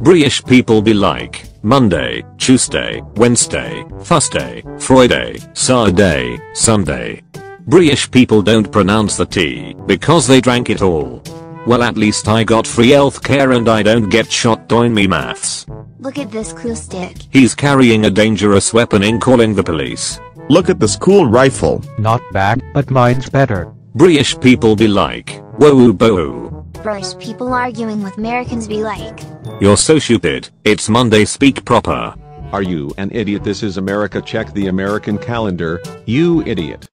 British people be like, Monday, Tuesday, Wednesday, Thursday, Friday, Saturday, Sunday. British people don't pronounce the T because they drank it all. Well at least I got free healthcare and I don't get shot doing me maths. Look at this cool stick. He's carrying a dangerous weapon in calling the police. Look at this cool rifle. Not bad, but mine's better. British people be like, whoa boo. British people arguing with Americans be like. You're so stupid, it's Monday speak proper. Are you an idiot? This is America. Check the American calendar, you idiot.